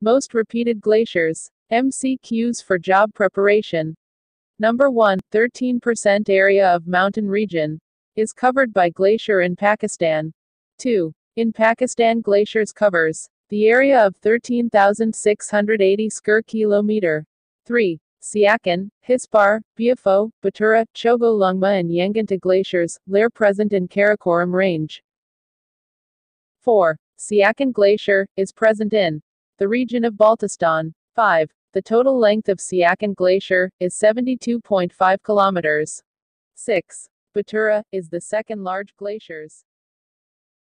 Most repeated glaciers. MCQs for job preparation. Number 1, 13% area of mountain region is covered by glacier in Pakistan. 2. In Pakistan glaciers covers the area of 13,680 square kilometer. 3. Siachen, Hispar, Biafo, Batura, Chogolungma and Yanganta glaciers, lair present in Karakoram range. 4. Siachen Glacier, is present in the region of Baltistan. 5. The total length of Siachen Glacier is 72.5 kilometers. 6. Batura is the second large glaciers.